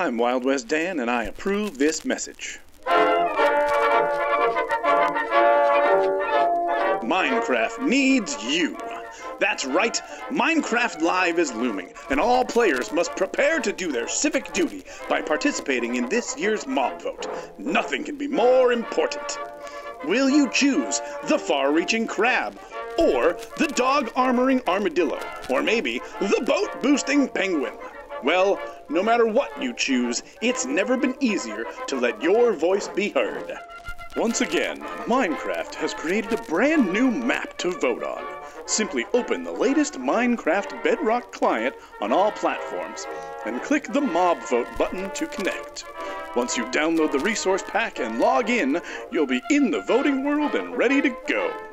I'm Wild West Dan, and I approve this message. Minecraft needs you. That's right, Minecraft Live is looming, and all players must prepare to do their civic duty by participating in this year's mob vote. Nothing can be more important. Will you choose the far reaching crab, or the dog armoring armadillo, or maybe the boat boosting penguin? Well, no matter what you choose, it's never been easier to let your voice be heard. Once again, Minecraft has created a brand new map to vote on. Simply open the latest Minecraft Bedrock client on all platforms and click the Mob Vote button to connect. Once you download the resource pack and log in, you'll be in the voting world and ready to go.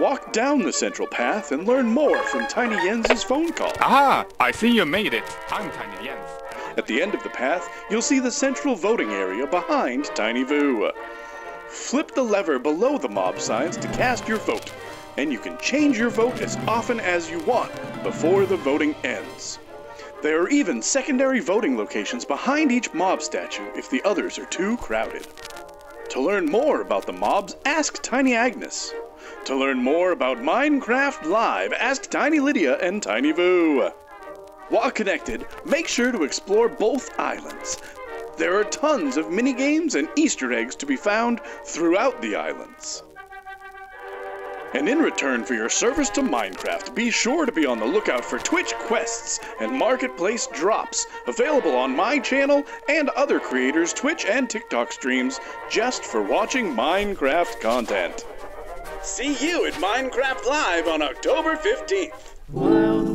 Walk down the central path and learn more from Tiny Jens's phone call. Ah, I see you made it. I'm Tiny Jens. At the end of the path, you'll see the central voting area behind Tiny Vu. Flip the lever below the mob signs to cast your vote and you can change your vote as often as you want before the voting ends. There are even secondary voting locations behind each mob statue if the others are too crowded. To learn more about the mobs, ask Tiny Agnes. To learn more about Minecraft Live, ask Tiny Lydia and Tiny Vu. While connected, make sure to explore both islands. There are tons of mini games and Easter eggs to be found throughout the islands. And in return for your service to Minecraft, be sure to be on the lookout for Twitch quests and marketplace drops available on my channel and other creators' Twitch and TikTok streams just for watching Minecraft content. See you at Minecraft Live on October 15th. Wild